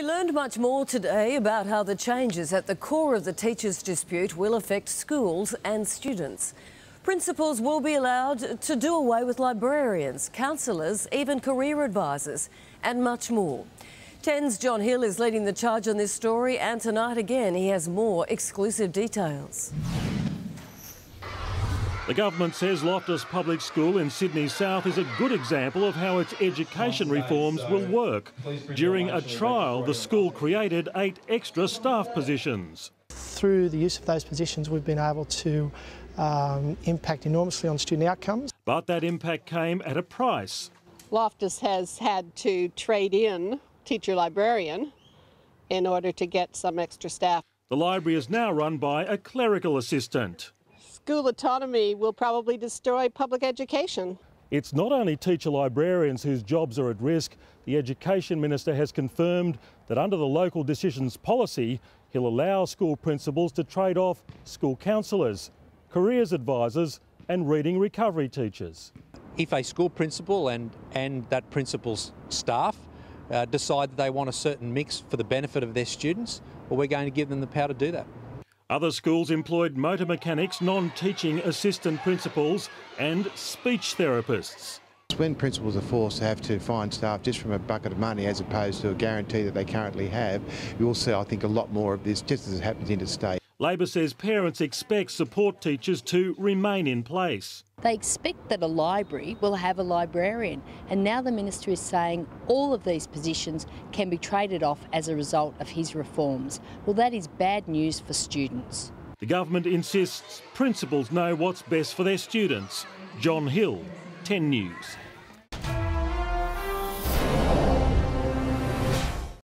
We learned much more today about how the changes at the core of the teachers' dispute will affect schools and students. Principals will be allowed to do away with librarians, counsellors, even career advisors, and much more. 10's John Hill is leading the charge on this story, and tonight again he has more exclusive details. The government says Loftus Public School in Sydney South is a good example of how its education reforms will work. During a trial, the school created eight extra staff positions. Through the use of those positions, we've been able to um, impact enormously on student outcomes. But that impact came at a price. Loftus has had to trade in teacher librarian in order to get some extra staff. The library is now run by a clerical assistant school autonomy will probably destroy public education. It's not only teacher librarians whose jobs are at risk. The Education Minister has confirmed that under the local decisions policy, he'll allow school principals to trade off school counsellors, careers advisors, and reading recovery teachers. If a school principal and, and that principal's staff uh, decide that they want a certain mix for the benefit of their students, well, we're going to give them the power to do that. Other schools employed motor mechanics, non-teaching assistant principals and speech therapists. When principals are forced to have to find staff just from a bucket of money as opposed to a guarantee that they currently have, you will see, I think, a lot more of this just as it happens interstate. Labor says parents expect support teachers to remain in place. They expect that a library will have a librarian, and now the Minister is saying all of these positions can be traded off as a result of his reforms. Well, that is bad news for students. The government insists principals know what's best for their students. John Hill, 10 News.